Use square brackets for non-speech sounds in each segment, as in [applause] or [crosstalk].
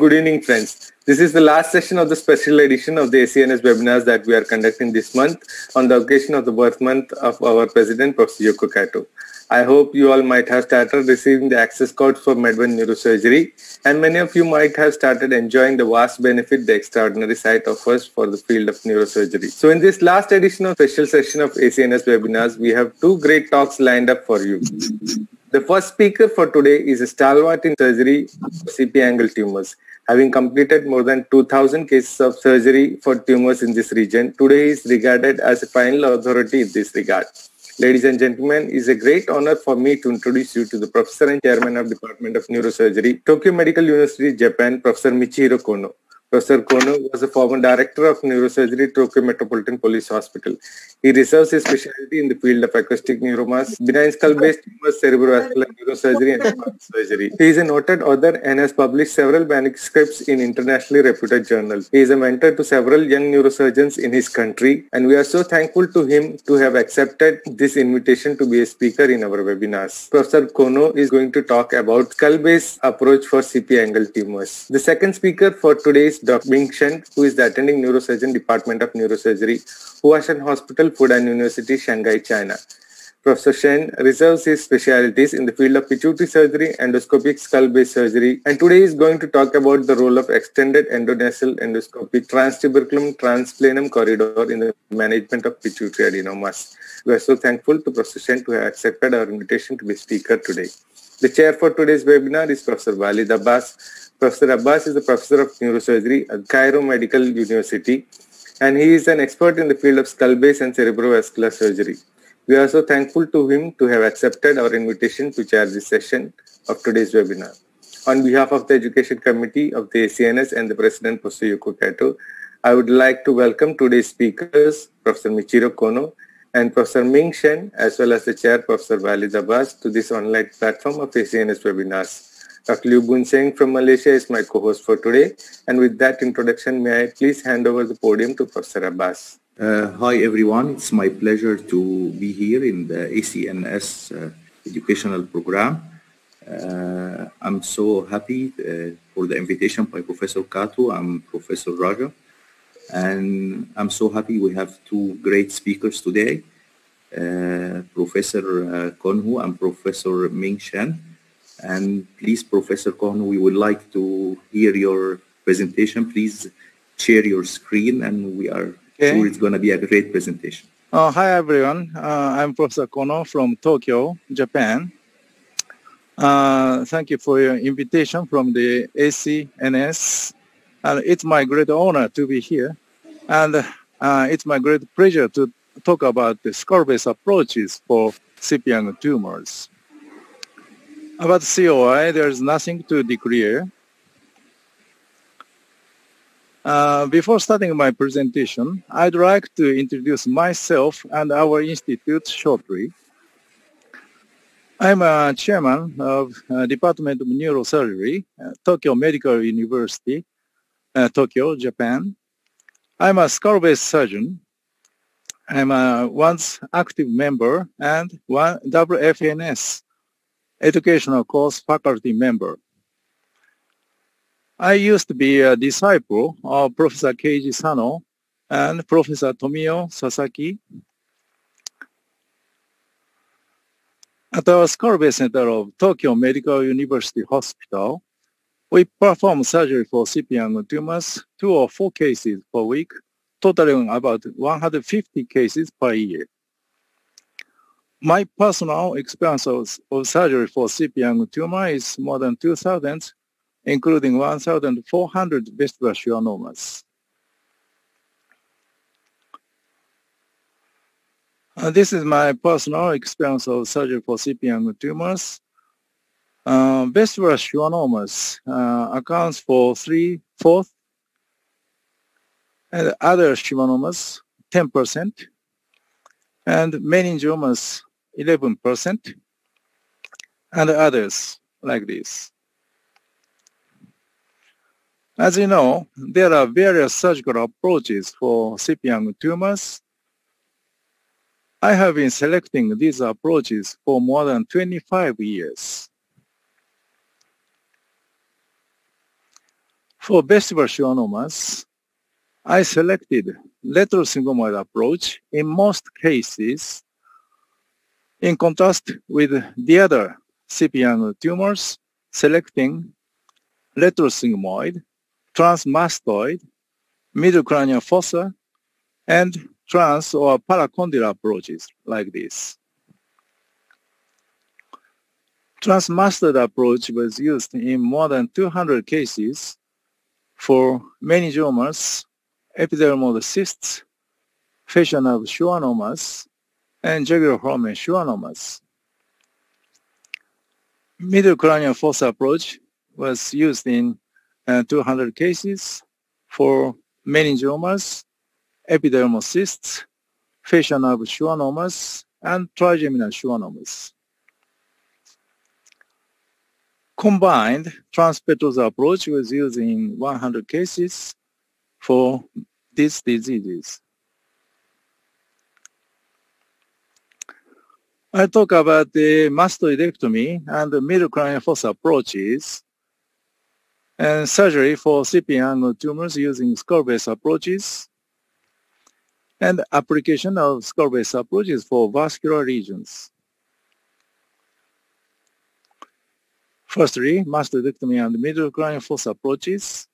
Good evening, friends. This is the last session of the special edition of the ACNS webinars that we are conducting this month on the occasion of the birth month of our president, Professor Yoko Kato. I hope you all might have started receiving the access code for Medven Neurosurgery and many of you might have started enjoying the vast benefit the extraordinary site offers for the field of neurosurgery. So in this last edition of special session of ACNS webinars, we have two great talks lined up for you. The first speaker for today is a stalwart in surgery CP angle tumors. Having completed more than 2,000 cases of surgery for tumors in this region, today is regarded as a final authority in this regard. Ladies and gentlemen, it is a great honor for me to introduce you to the Professor and Chairman of Department of Neurosurgery, Tokyo Medical University, Japan, Professor Michihiro Kohno. Professor Kohno was a former director of neurosurgery at Tokyo Metropolitan Police Hospital. He reserves his specialty in the field of acoustic neuromas, benign skull-base tumors, cerebrovascular neurosurgery, and advanced surgery. He is a noted author and has published several manuscripts in internationally reputed journals. He is a mentor to several young neurosurgeons in his country, and we are so thankful to him to have accepted this invitation to be a speaker in our webinars. Professor Kohno is going to talk about skull-base approach for CP angle tumors. The second speaker for today is Dr. Ming Shen, who is the attending neurosurgeon Department of Neurosurgery, Huashan Hospital, Fudan University, Shanghai, China. Professor Shen reserves his specialities in the field of pituitary surgery, endoscopic skull-base surgery, and today is going to talk about the role of extended endonasal endoscopic transtuberculum transplanum corridor in the management of pituitary adenomas. We are so thankful to Professor Shen to have accepted our invitation to be speaker today. The chair for today's webinar is Professor Walid Abbas, Professor Abbas is a professor of neurosurgery at Cairo Medical University, and he is an expert in the field of skull-base and cerebrovascular surgery. We are so thankful to him to have accepted our invitation to chair this session of today's webinar. On behalf of the Education Committee of the ACNS and the President, Professor Yoko Kato, I would like to welcome today's speakers, Professor Michiro Kohno and Professor Ming Shen, as well as the Chair, Professor Walid Abbas, to this online platform of ACNS webinars. Dr. Liew Boon Seng from Malaysia is my co-host for today. And with that introduction, may I please hand over the podium to Professor Abbas. Uh, hi, everyone. It's my pleasure to be here in the ACNS uh, educational program. Uh, I'm so happy uh, for the invitation by Professor Kato and Professor Raja. And I'm so happy we have two great speakers today, uh, Professor uh, Kohno and Professor Ming Shen. And please, Professor Kohn, we would like to hear your presentation. Please share your screen and we are okay. sure it's going to be a great presentation. Uh, hi, everyone. Uh, I'm Professor Kohno from Tokyo, Japan. Uh, thank you for your invitation from the ACNS. And it's my great honor to be here. And uh, it's my great pleasure to talk about the skull-base approaches for CP tumors. About COI, there's nothing to declare. Uh, before starting my presentation, I'd like to introduce myself and our institute shortly. I'm a chairman of uh, Department of Neurosurgery, uh, Tokyo Medical University, uh, Tokyo, Japan. I'm a skull-base surgeon. I'm a once active member and one WFNS educational course faculty member. I used to be a disciple of Professor Keiji Sano and Professor Tomio Sasaki. At our skull-base center of Tokyo Medical University Hospital, we perform surgery for CP tumors, two or four cases per week, totaling about 150 cases per year. My personal experience of, of surgery for CP tumor is more than 2,000, including 1,400 vestibular schwannomas. Uh, this is my personal experience of surgery for CP tumors. Uh, vestibular schwannomas uh, accounts for three-fourths, and other schwannomas 10%, and meningiomas 11%, and others like this. As you know, there are various surgical approaches for CP tumors. I have been selecting these approaches for more than 25 years. For vestibular schwannomas, I selected lateral sigmoid approach in most cases in contrast with the other CP tumors, selecting lateral sigmoid, transmastoid, middle cranial fossa, and trans or paracondylar approaches like this. Transmastoid approach was used in more than 200 cases for meningiomas, epidermal cysts, facial nerve schwannomas, and jugular foramen schwannomas. Middle cranial fossa approach was used in uh, 200 cases for meningiomas, epidermal cysts, facial nerve schwannomas, and trigeminal schwannomas. Combined transpetrosal approach was used in 100 cases for these diseases. I talk about the mastoidectomy and the middle cranial fossa approaches and surgery for CP angle tumors using skull-base approaches and application of skull-base approaches for vascular lesions. Firstly, mastoidectomy and middle cranial fossa approaches.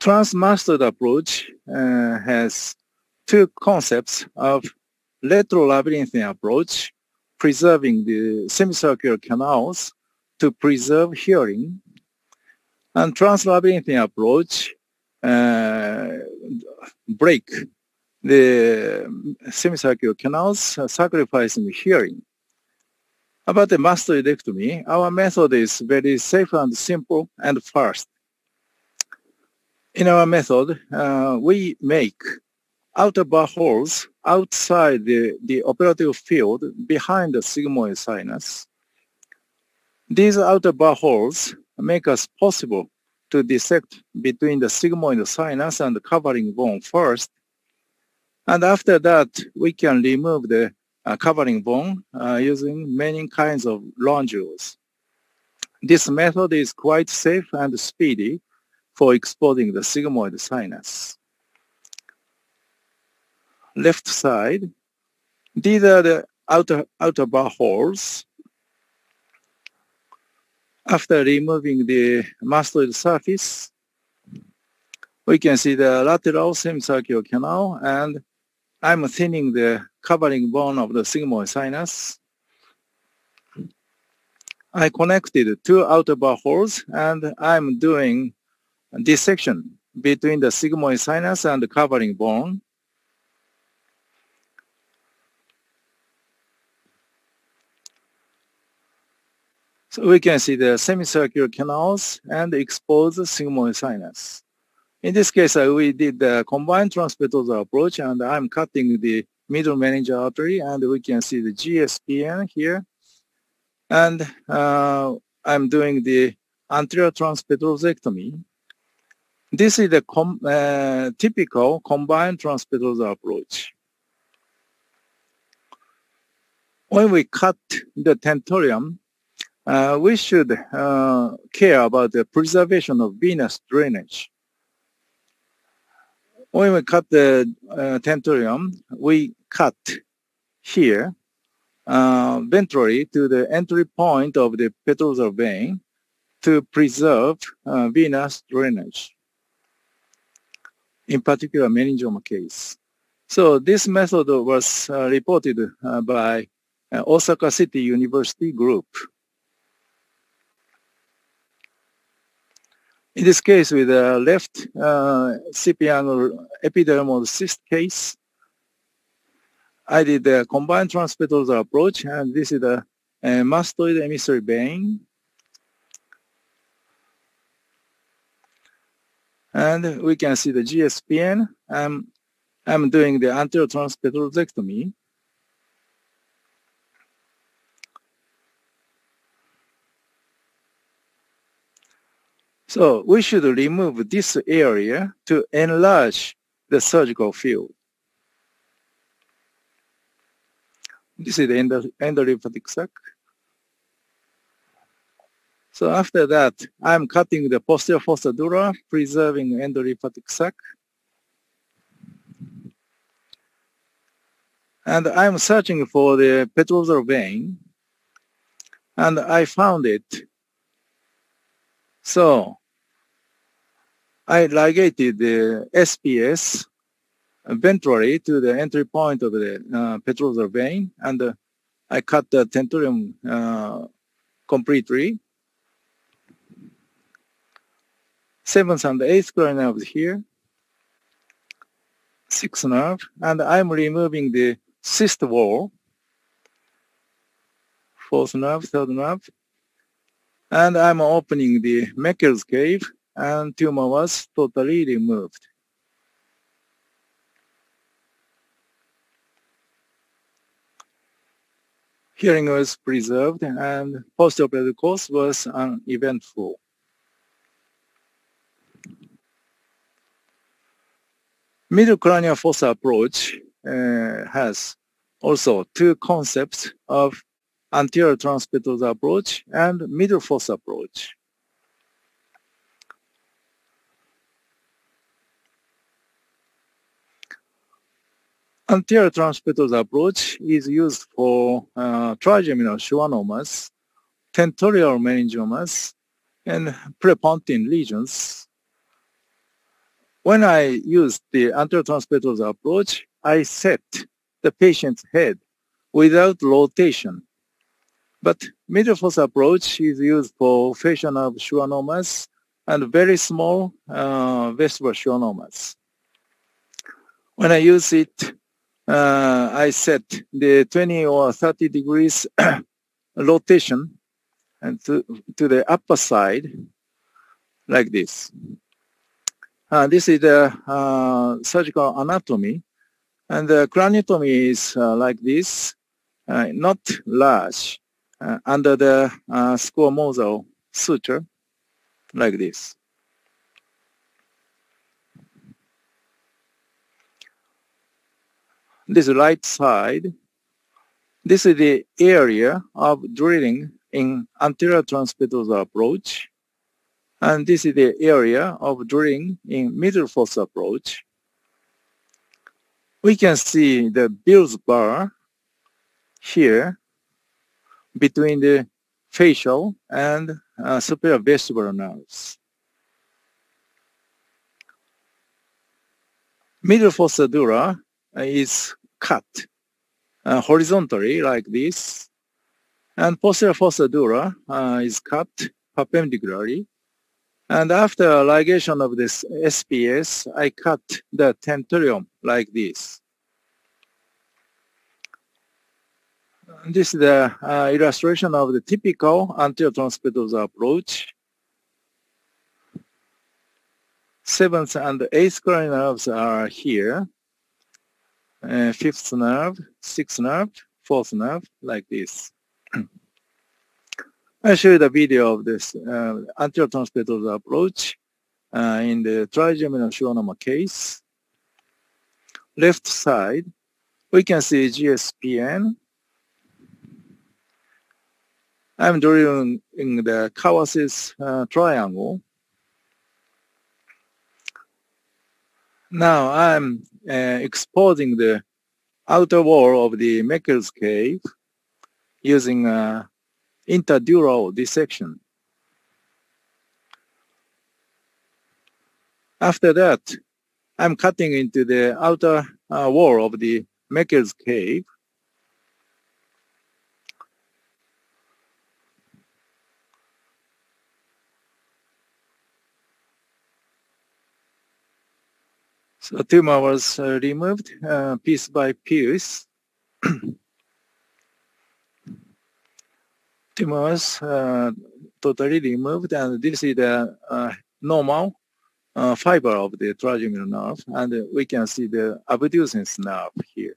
Transmastoid approach uh, has two concepts of labyrinthine approach, preserving the semicircular canals to preserve hearing, and translabyrinthine approach uh, break the semicircular canals, sacrificing hearing. About the mastoidectomy, our method is very safe and simple and fast. In our method, uh, we make outer burr holes outside the, the operative field behind the sigmoid sinus. These outer burr holes make us possible to dissect between the sigmoid sinus and the covering bone first. And after that, we can remove the uh, covering bone uh, using many kinds of rongeurs. This method is quite safe and speedy for exposing the sigmoid sinus left side. These are the outer, outer burr holes. After removing the mastoid surface, we can see the lateral semicircular canal and I'm thinning the covering bone of the sigmoid sinus. I connected two outer burr holes and I'm doing dissection between the sigmoid sinus and the covering bone. We can see the semicircular canals and exposed sigmoid sinus. In this case, uh, we did the combined transpetrosal approach, and I'm cutting the middle meningeal artery, and we can see the GSPN here. And uh, I'm doing the anterior transpetosectomy. This is the com uh, typical combined transpetrosal approach. When we cut the tentorium, uh, we should uh, care about the preservation of venous drainage. When we cut the uh, tentorium, we cut here uh, ventrally to the entry point of the petrosal vein to preserve uh, venous drainage, in particular meningioma case. So this method was uh, reported by Osaka City University group. In this case, with the left uh, CP epidermal cyst case, I did the combined transpetrosal approach, and this is the uh, mastoid emissary vein. And we can see the GSPN. I'm, I'm doing the anterior transpetosectomy. So we should remove this area to enlarge the surgical field. This is the endolymphatic sac. So after that, I'm cutting the posterior fossa dura, preserving endolymphatic sac. And I'm searching for the petrosal vein, and I found it. So I ligated the SPS ventrally to the entry point of the uh, petrosal vein, and uh, I cut the tentorium uh, completely. Seventh and eighth cranial nerves here, sixth nerve, and I'm removing the cyst wall, fourth nerve, third nerve, and I'm opening the Meckel's cave, and tumor was totally removed. hearing was preserved and post-operative course was uneventful. Middle cranial fossa approach uh, has also two concepts of anterior transpetrosal approach and middle fossa approach. Anterior transpetrosal approach is used for uh, trigeminal schwannomas, tentorial meningiomas, and prepontine lesions. When I use the anterior transpetrosal approach, I set the patient's head without rotation. But middle fossa approach is used for facial nerve schwannomas and very small uh, vestibular schwannomas. When I use it uh, I set the 20 or 30 degrees [clears throat] rotation and to, to the upper side like this. Uh, this is the uh, surgical anatomy and the craniotomy is uh, like this, uh, not large, uh, under the uh, suture like this. This right side, this is the area of drilling in anterior transpetrosal approach. And this is the area of drilling in middle fossa approach. We can see the Bill's bar here between the facial and uh, superior vestibular nerves. Middle fossa dura is cut uh, horizontally like this. And posterior fossa dura uh, is cut perpendicularly. And after ligation of this SPS, I cut the tentorium like this. This is the uh, illustration of the typical anterior approach. Seventh and eighth cranial nerves are here uh, fifth nerve, sixth nerve, fourth nerve, like this. [clears throat] I show you the video of this uh, anterior transpetrosal approach uh, in the trigeminal schwannoma case. Left side, we can see GSPN. I'm drawing in the Kawase's uh, triangle. Now I'm uh, exposing the outer wall of the Meckel's cave using uh, interdural dissection. After that, I'm cutting into the outer uh, wall of the Meckel's cave. So tumor was uh, removed uh, piece by piece. [clears throat] tumor was uh, totally removed and this is the uh, normal uh, fiber of the trigeminal nerve and we can see the abducens nerve here.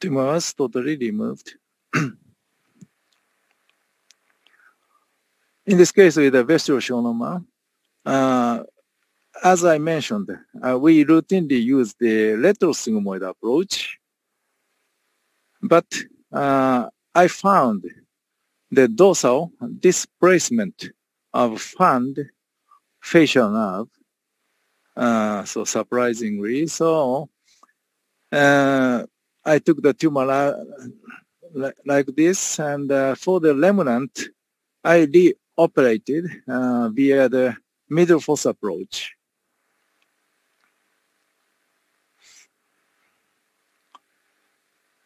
Tumor was totally removed. [clears throat] In this case with the vestibular schwannoma, uh, as I mentioned, uh, we routinely use the retrosigmoid approach, but uh, I found the dorsal displacement of fund facial nerve. Uh, so surprisingly, so uh, I took the tumor like this, and uh, for the remnant, I reoperated uh, via the middle fossa approach.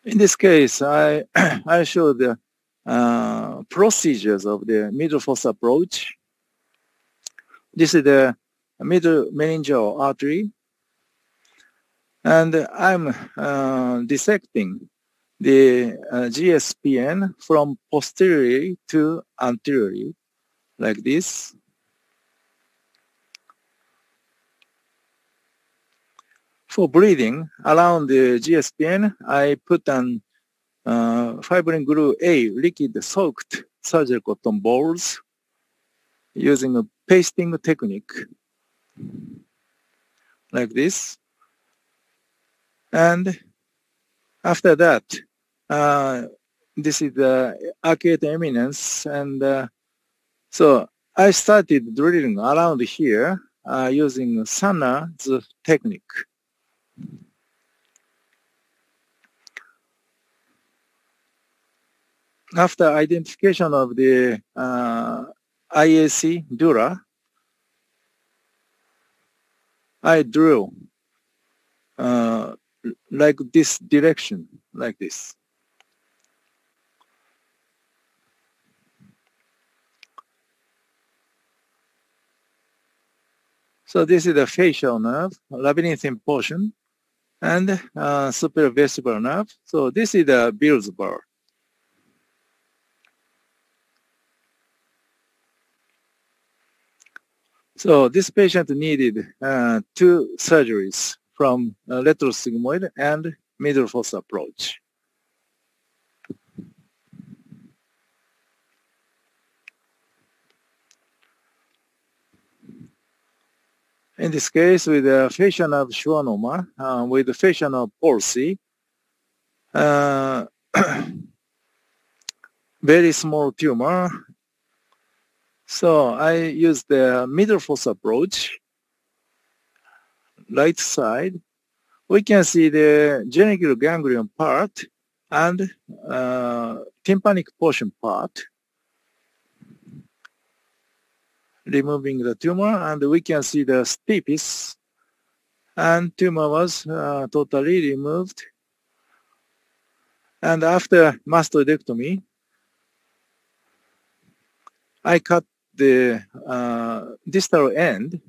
In this case, I [clears throat] I show the uh, procedures of the middle fossa approach. This is the middle meningeal artery. And I'm uh, dissecting the uh, GSPN from posteriorly to anteriorly, like this. For breathing around the GSPN, I put an uh, fibrin glue A liquid soaked surgical cotton balls using a pasting technique like this. And after that, uh, this is the arcuate eminence. And uh, so I started drilling around here uh, using Sanner's technique. After identification of the uh, IAC dura, I drew uh, like this direction, like this. So this is the facial nerve, labyrinthine portion, and uh, supravestibular nerve. So this is the bar. So this patient needed uh, two surgeries from uh, retrosigmoid and middle fossa approach. In this case, with a facial nerve schwannoma, uh, with the facial nerve palsy, uh, [clears throat] very small tumor. So I use the middle fossa approach, right side. We can see the genicular ganglion part and uh, tympanic portion part removing the tumor and we can see the stapes and tumor was uh, totally removed. And after mastoidectomy, I cut the uh, distal end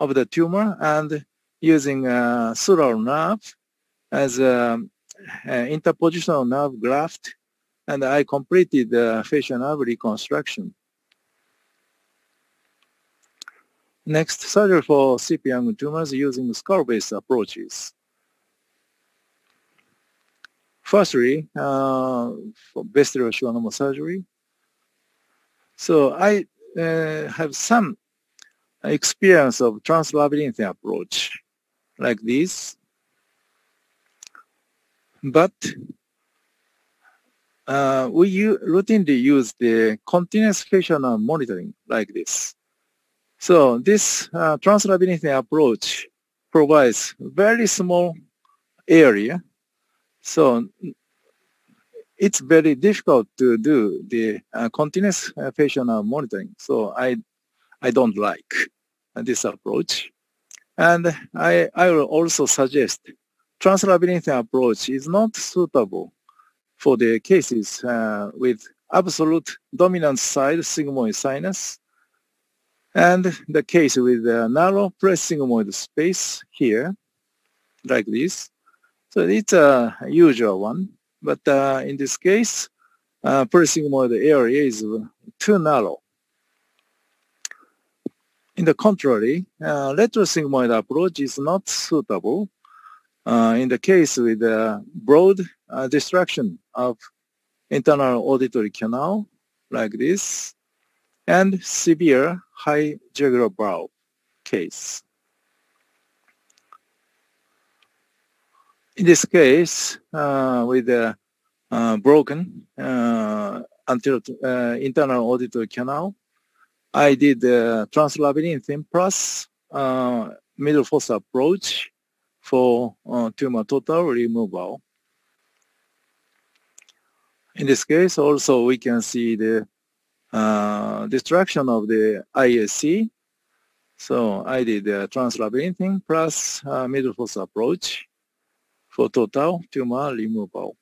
of the tumor and using a sural nerve as an interpositional nerve graft and I completed the facial nerve reconstruction. Next, surgery for CP angle tumors using skull-base approaches. Firstly, uh, for vestibular schwannoma surgery. So I uh, have some experience of translabyrinthine approach like this. But uh, we routinely use the continuous facial monitoring like this. So this uh, translabyrinthine approach provides very small area. So it's very difficult to do the uh, continuous uh, facial monitoring. So I, I don't like this approach. And I, I will also suggest translabyrinthine approach is not suitable for the cases uh, with absolute dominant side sigmoid sinus and the case with the narrow sigmoid space here, like this. So it's a usual one, but uh, in this case, uh, sigmoid area is too narrow. In the contrary, uh, retrosigmoid approach is not suitable uh, in the case with the broad uh, destruction of internal auditory canal like this and severe high jugular bulb case. In this case, uh, with a uh, broken uh, uh, internal auditory canal. I did the translabyrinthine plus uh, middle fossa approach for uh, tumor total removal. In this case, also we can see the uh, destruction of the IAC. So I did the translabyrinthine plus uh, middle fossa approach for total tumor removal.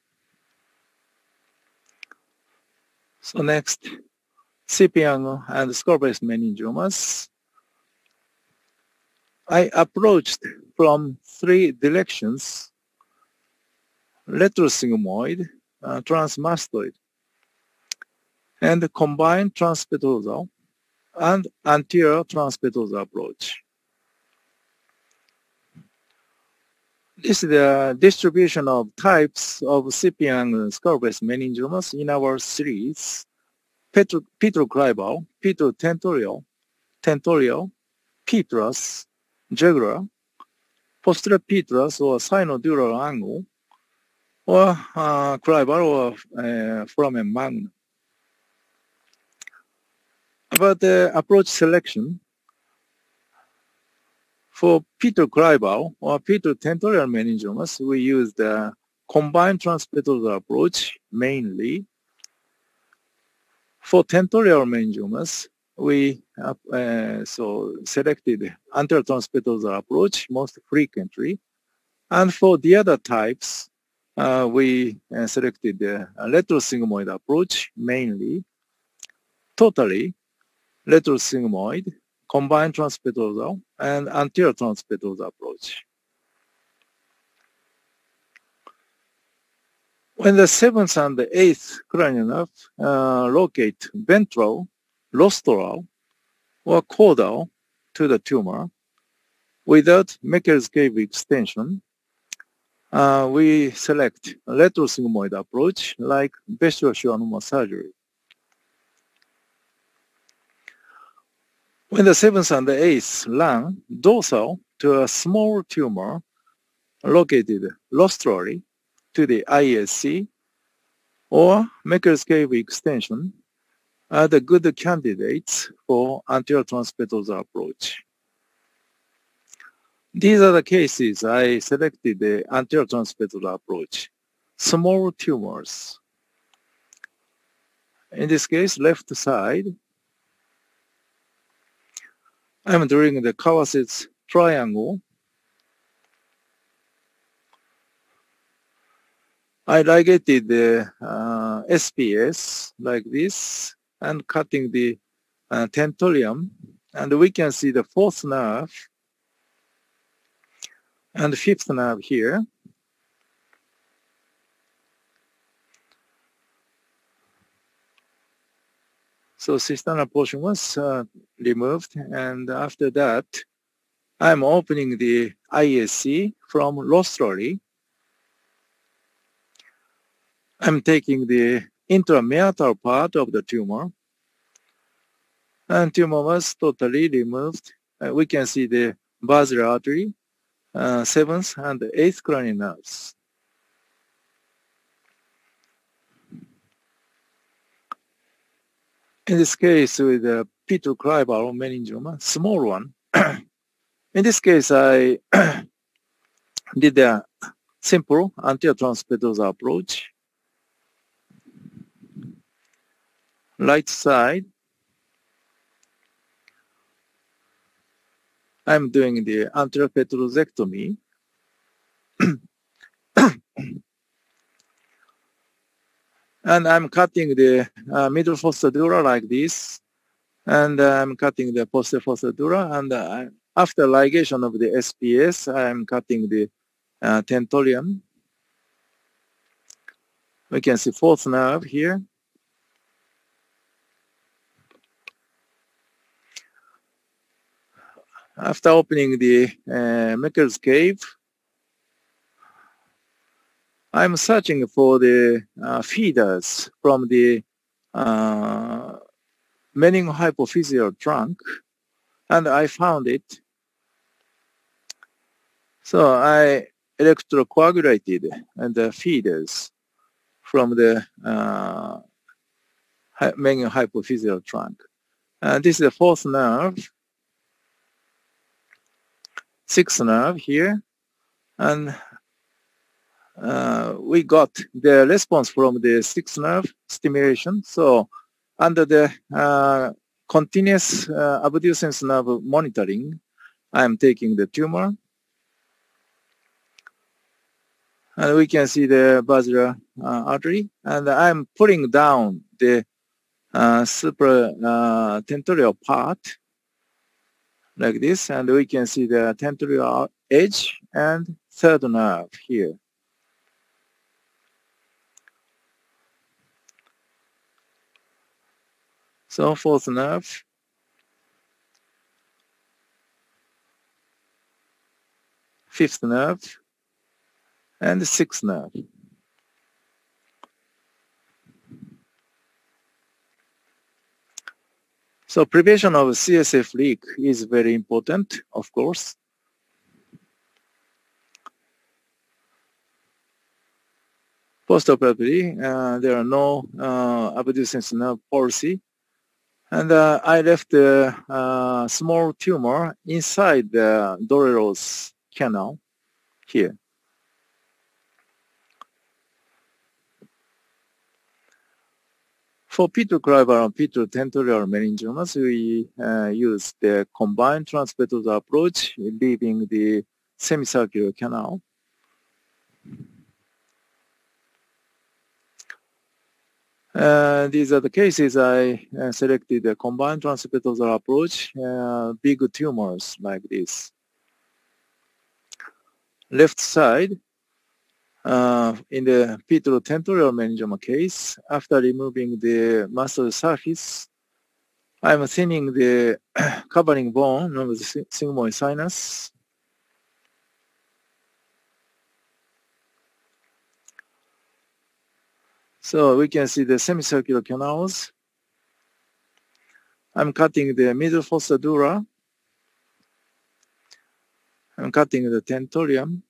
So next, CPN and skull-base meningiomas. I approached from three directions, retrosigmoid, uh, transmastoid, and combined transpetrosal and anterior transpetrosal approach. This is the distribution of types of CPN skull-base meningiomas in our series. Petro, Petroclival, Petrotentorial, Tentorial, Petrus, jugular, posterior petrous or sinodural angle, or uh, clival or uh, foramen magnum. About the approach selection, for petroclival or petrotentorial meningiomas, we use the combined transpetrosal approach mainly. For tentorial meningiomas, we uh, so selected anterior approach most frequently. And for the other types, uh, we uh, selected the retrosigmoid approach mainly. Totally, retrosigmoid, combined transpetrosal, and anterior transpetrosal approach. When the seventh and the eighth cranial nerve uh, locate ventral rostral or caudal to the tumor without Meckel's cave extension, uh, we select retrosigmoid approach like vestibular schwannoma surgery. When the seventh and the eighth run dorsal to a small tumor located rostrally to the IAC or Meckel's cave extension, are the good candidates for anterior transpetrosal approach. These are the cases I selected the anterior transpetrosal approach. Small tumors. In this case, left side, I'm drawing the Kawase's triangle. I ligated the uh, SPS like this and cutting the uh, tentorium. And we can see the fourth nerve and fifth nerve here. So cisterna portion was uh, removed and after that I'm opening the IAC from rostrally. I'm taking the intrameatal part of the tumor. And tumor was totally removed. Uh, we can see the basilar artery, uh, seventh and eighth cranial nerves. In this case, with uh, the petroclival meningioma, small one, [clears throat] in this case, I [clears throat] did a simple anterior transpetrosal approach. Right side, I'm doing the anterior petrosectomy. [clears throat] and I'm cutting the uh, middle fossa dura like this. And I'm cutting the posterior fossa dura. And uh, after ligation of the SPS, I'm cutting the uh, tentorium. We can see fourth nerve here. after opening the uh, Meckel's cave, I'm searching for the uh, feeders from the uh, meningohypophyseal trunk, and I found it. So I electrocoagulated and the feeders from the uh, main hypophyseal trunk. Uh, this is the fourth nerve, sixth nerve here, and uh, we got the response from the sixth nerve stimulation. So under the uh, continuous uh, abducens nerve monitoring, I am taking the tumor. And we can see the basilar uh, artery. And I'm pulling down the uh, supratentorial uh, part like this. And we can see the tentorial edge and third nerve here. So fourth nerve. Fifth nerve and the sixth nerve. So prevention of CSF leak is very important, of course. Postoperatively, uh, there are no uh, abducens nerve palsy. And uh, I left a uh, small tumor inside the Dorello's canal here. For petroclival and petrotentorial meningiomas, we uh, use the combined transpetal approach, leaving the semicircular canal. Uh, these are the cases I uh, selected a combined transpetal approach, uh, big tumors like this. Left side, uh, in the petrotentorial meningioma case, after removing the muscle surface, I'm thinning the [clears throat] covering bone of the sigmoid sinus. So we can see the semicircular canals. I'm cutting the middle fossa dura. I'm cutting the tentorium.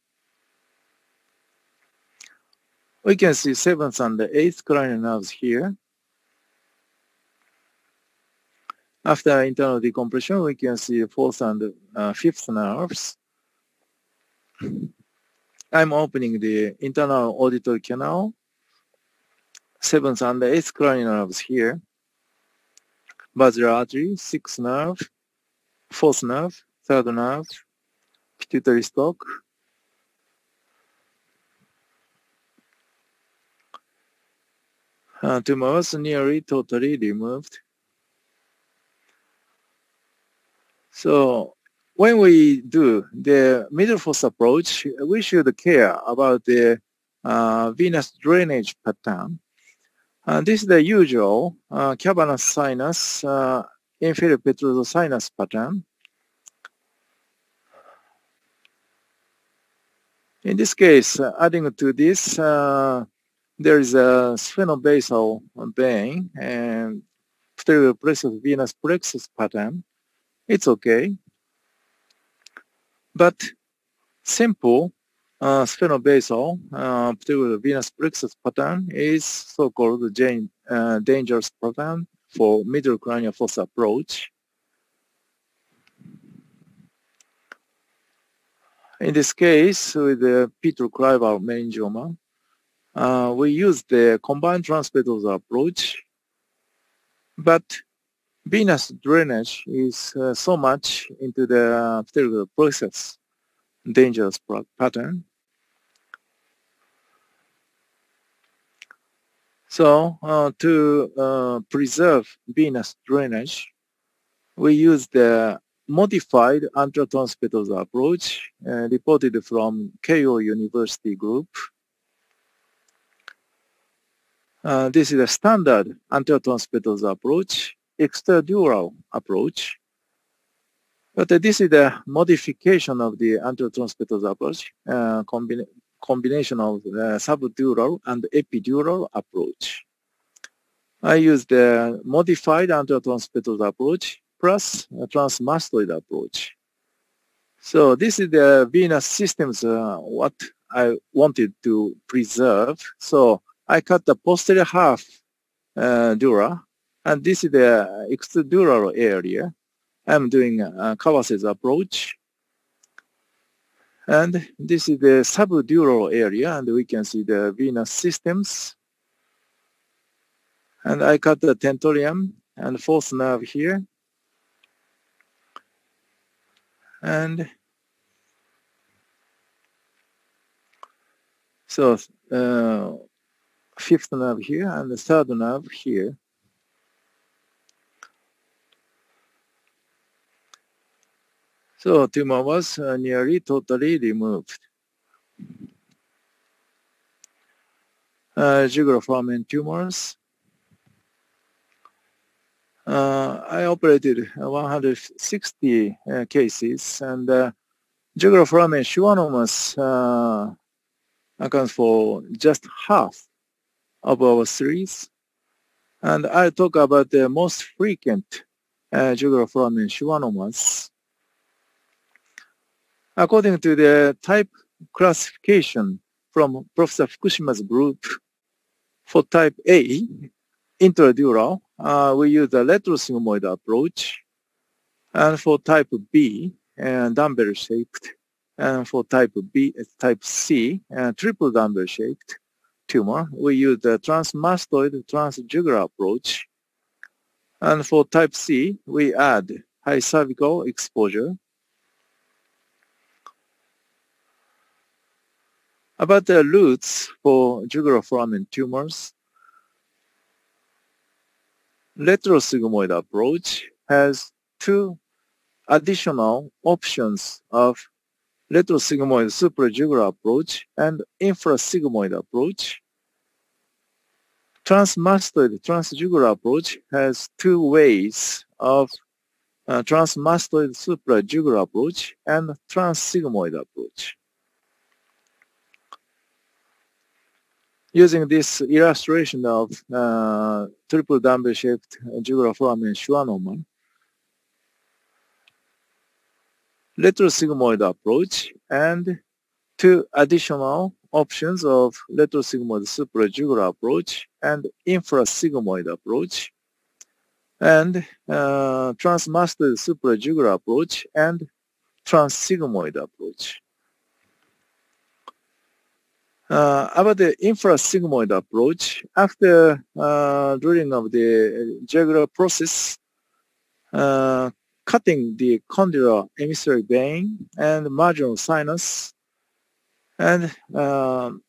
We can see seventh and the eighth cranial nerves here. After internal decompression, we can see fourth and uh, fifth nerves. I'm opening the internal auditory canal, seventh and eighth cranial nerves here. Basilar artery, sixth nerve, fourth nerve, third nerve, pituitary stalk, uh, tumor was nearly totally removed. So when we do the middle fossa approach, we should care about the uh, venous drainage pattern. Uh, this is the usual uh, cavernous sinus, uh, inferior petrosal sinus pattern. In this case, uh, adding to this, uh, there is a sphenobasal vein and posterior plexus venous plexus pattern. It's okay. But simple uh, sphenobasal uh, posterior venous plexus pattern is so-called uh, dangerous pattern for middle cranial fossa approach. In this case, with the petroclival meningioma, uh, we use the combined transpetal approach, but venous drainage is uh, so much into the pterygoid process, dangerous pattern. So uh, to uh, preserve venous drainage, we use the modified anterotranspetal approach uh, reported from Keio University group uh, this is a standard anterotranspetal approach, extradural approach. But uh, this is a modification of the anterotranspetal approach, uh, combination of the subdural and epidural approach. I use the modified anterior transpetrosal approach plus transmastoid approach. So this is the venous systems, uh, what I wanted to preserve. So I cut the posterior half uh, dura And this is the extradural area. I'm doing a Kawase's approach. And this is the subdural area, and we can see the venous systems. And I cut the tentorium and fourth nerve here. And so uh, fifth nerve here and the third nerve here. So tumor was uh, nearly totally removed. Uh, jugular tumors. Uh, I operated 160 uh, cases and uh, jugular foramen schwannomas uh, accounts for just half of our series. And I'll talk about the most frequent uh, jugular foramen schwannomas. According to the type classification from Professor Fukushima's group, for type A, intradural, uh, we use the retrosigmoid approach. And for type B, and dumbbell-shaped, and for type B, type C, uh, triple dumbbell-shaped tumor, we use the transmastoid transjugular approach. And for type C, we add high cervical exposure About the routes for jugular tumors, retrosigmoid approach has two additional options of retrosigmoid suprajugular approach and infrasigmoid approach. Transmastoid transjugular approach has two ways of uh, transmastoid suprajugular approach and transsigmoid approach. Using this illustration of uh, triple dumbbell-shaped jugular foramen schwannoma, retrosigmoid approach and two additional options of retrosigmoid suprajugular approach and infrasigmoid approach and uh, transmastoid suprajugular approach and transsigmoid approach. Uh, about the infrasigmoid approach, after uh, of the jugular process, uh, cutting the condylar emissary vein and marginal sinus, and um,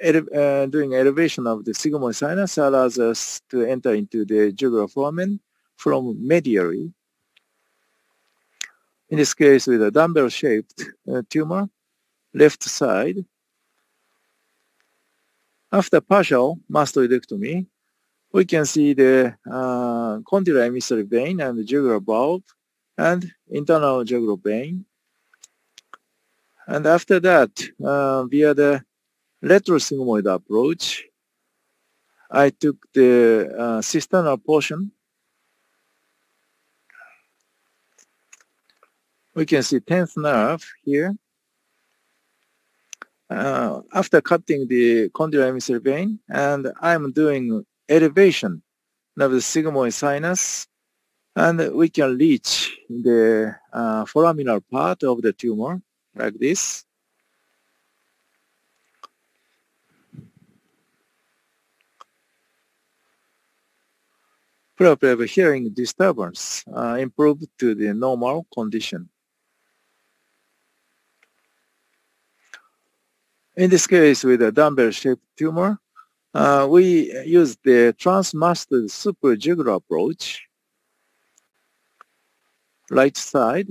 ele uh, doing elevation of the sigmoid sinus allows us to enter into the jugular foramen from medially. In this case, with a dumbbell-shaped uh, tumor, left side, after partial mastoidectomy, we can see the uh, condylar emissary vein and the jugular bulb and internal jugular vein. And after that, uh, via the retrosigmoid approach, I took the uh, cisternal portion. We can see 10th nerve here uh, after cutting the condylar emissary vein, and I'm doing elevation of the sigmoid sinus, and we can reach the uh, foraminal part of the tumor like this. Probably hearing disturbance uh, improved to the normal condition. In this case, with a dumbbell-shaped tumor, uh, we use the transmastoid suprajugular approach, right side,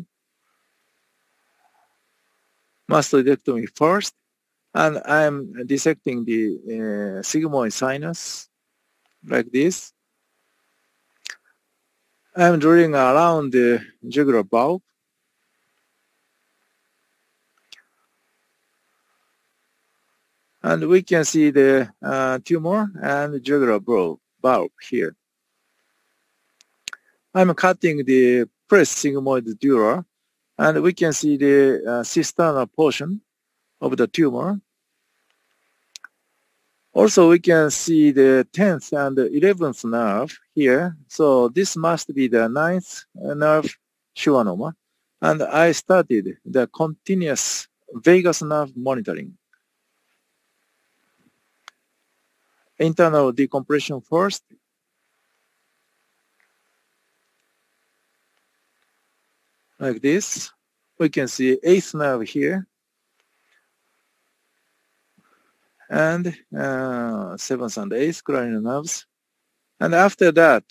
mastoidectomy first, and I'm dissecting the uh, sigmoid sinus like this. I'm drilling around the jugular bulb And we can see the uh, tumor and jugular bulb here. I'm cutting the presigmoid dura, and we can see the uh, cisternal portion of the tumor. Also, we can see the 10th and 11th nerve here. So this must be the ninth nerve schwannoma. And I started the continuous vagus nerve monitoring. Internal decompression first. Like this. We can see eighth nerve here. and uh, seventh and eighth cranial nerves. And after that,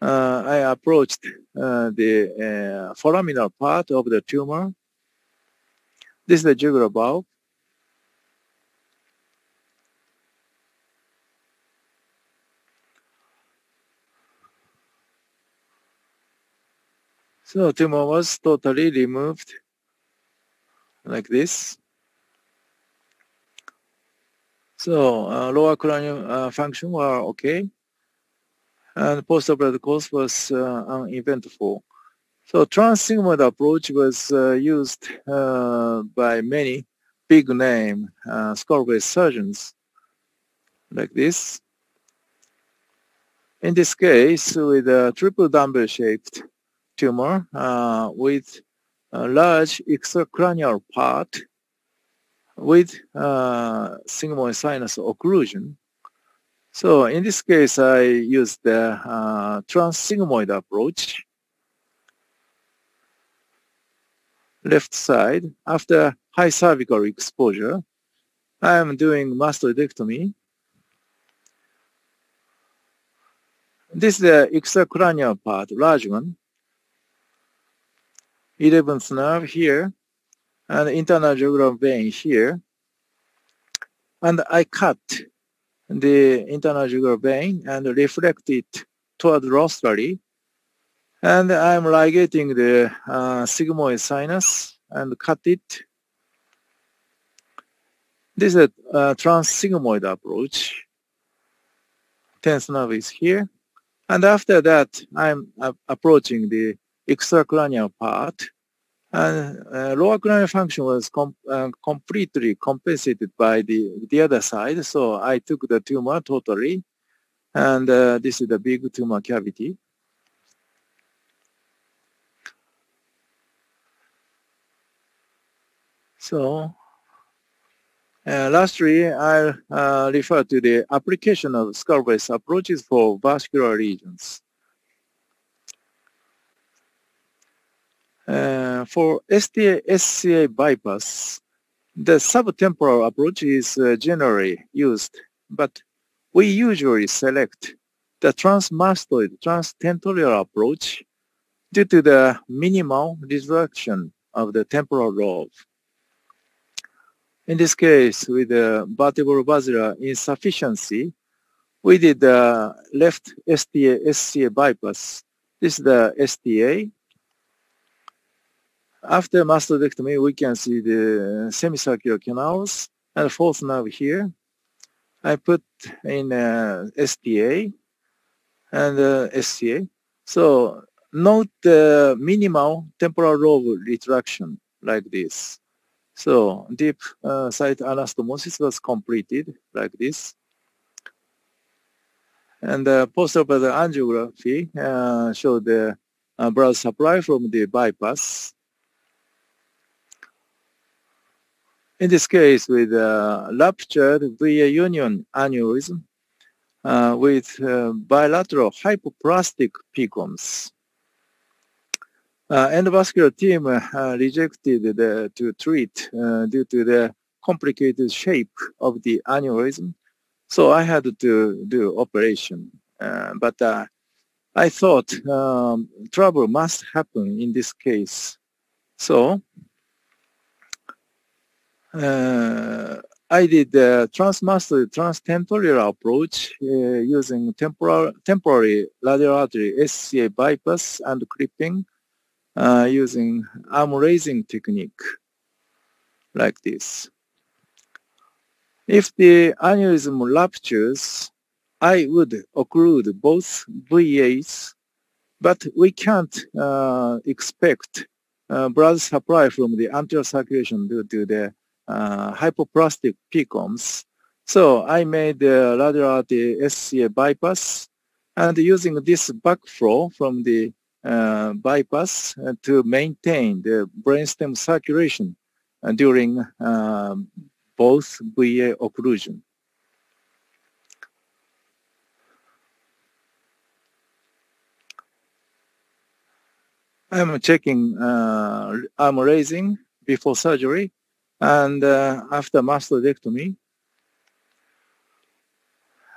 uh, I approached uh, the uh, foraminal part of the tumor. This is the jugular bulb. So tumor was totally removed like this. So uh, lower cranial uh, function were okay. And post-operative course was uh, uneventful. So transsigmoid approach was uh, used uh, by many big name uh, skull-base surgeons like this. In this case, with a triple dumbbell-shaped tumor with a large extracranial part with uh, sigmoid sinus occlusion. So in this case, I used the uh, transsigmoid approach. Left side, after high cervical exposure, I am doing mastoidectomy. This is the extracranial part, large one. 11th nerve here and internal jugular vein here. And I cut the internal jugular vein and reflect it toward rostrally. And I'm ligating the uh, sigmoid sinus and cut it. This is a uh, transsigmoid approach. Tenth nerve is here. And after that, I'm uh, approaching the extracranial part and uh, lower cranial function was com uh, completely compensated by the, the other side. So I took the tumor totally. And uh, this is the big tumor cavity. So uh, lastly, I'll uh, refer to the application of skull-base approaches for vascular lesions. Uh, for STA SCA bypass, the subtemporal approach is uh, generally used, but we usually select the transmastoid transtentorial approach due to the minimal disruption of the temporal lobe. In this case, with the vertebral-basilar insufficiency, we did the left STA SCA bypass. This is the STA, after mastoidectomy, we can see the semicircular canals and fourth nerve here. I put in uh, STA and uh, SCA. So note the minimal temporal lobe retraction like this. So deep uh, site anastomosis was completed like this. And uh, postoperative angiography uh, showed the uh, blood supply from the bypass In this case, with uh, ruptured VA union aneurysm uh, with uh, bilateral hypoplastic PCOMs. Uh, endovascular team uh, rejected the, to treat uh, due to the complicated shape of the aneurysm. So I had to do operation. Uh, but I thought um, trouble must happen in this case. So I did the transmastoid transtentorial approach uh, using temporal, temporary radial artery SCA bypass and clipping uh, using arm raising technique like this. If the aneurysm ruptures, I would occlude both VAs, but we can't uh, expect uh, blood supply from the anterior circulation due to the uh, hypoplastic PCOMs. So I made the lateral SCA bypass and using this backflow from the uh, bypass uh, to maintain the brainstem circulation uh, during um, both VA occlusion. I'm checking uh, arm raising before surgery and uh, after mastoidectomy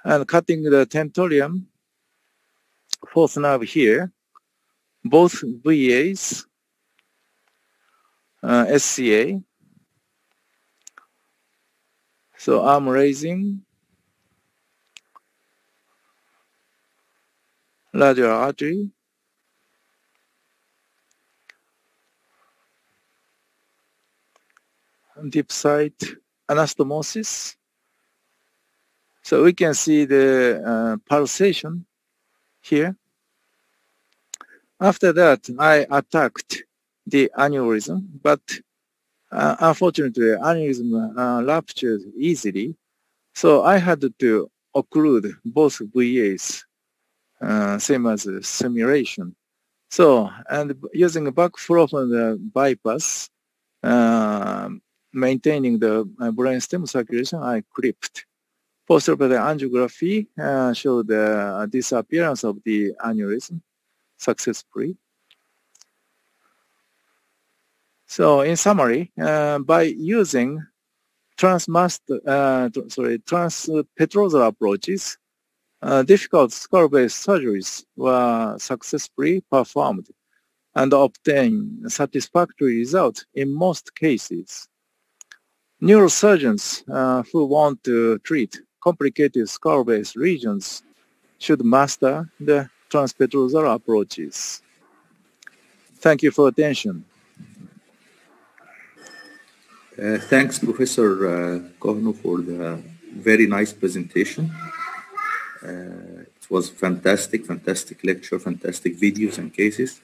and cutting the tentorium fourth nerve here, both VAs, uh, SCA. So arm raising, lateral artery, deep site anastomosis. So we can see the uh, pulsation here. After that, I attacked the aneurysm, but uh, unfortunately, aneurysm uh, ruptured easily. So I had to occlude both VAs, uh, same as simulation. So, and using a backflow from the bypass, uh, maintaining the uh, brainstem circulation, I clipped. Postoperative angiography uh, showed the disappearance of the aneurysm successfully. So in summary, uh, by using transmast, uh, sorry, transpetrosal approaches, uh, difficult skull-base surgeries were successfully performed and obtained satisfactory results in most cases. Neurosurgeons uh, who want to treat complicated skull-base regions should master the transpetrosal approaches. Thank you for attention. Uh, thanks, Professor uh, Kohno, for the very nice presentation. Uh, it was fantastic, fantastic lecture, fantastic videos and cases.